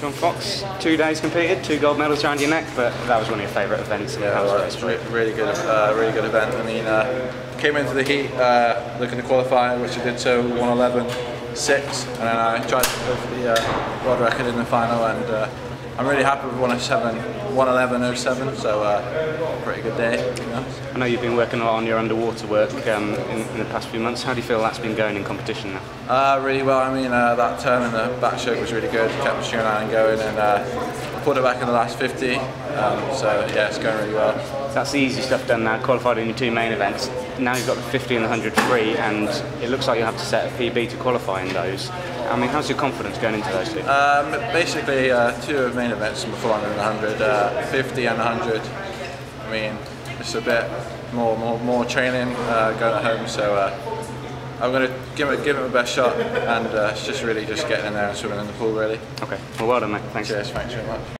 Jon Fox, two days competed, two gold medals around your neck, but that was one of your favourite events. Yeah, well, it's re- really good, uh, really good event. I mean, uh, came into the heat uh, looking to qualify, which I did so 111 6, and then I tried to go for the uh, world record in the final, and uh, I'm really happy with 107, 111.07, so uh, pretty good day. You know. I know you've been working a lot on your underwater work um, in, in, the past few months. How do you feel that's been going in competition now? Uh, really well. I mean, uh, that turn in the back stroke was really good. Kept the line going and uh, pulled it back in the last 50. Um, so yeah, it's going really well. That's the easy stuff done now. Qualified in your two main events. Now you've got the 50 and the 100 free, and it looks like you'll have to set a PB to qualify those. I mean, how's your confidence going into those two? Um, basically, uh, two main events before 100 and 100, uh, 50 and 100. I mean, it's a bit more more, more training uh, going at home, so uh, I'm going to give it give it my best shot, and uh, it's just really just getting in there and swimming in the pool, really. Okay. Well, well done, mate. Thanks. Cheers. Thanks very much.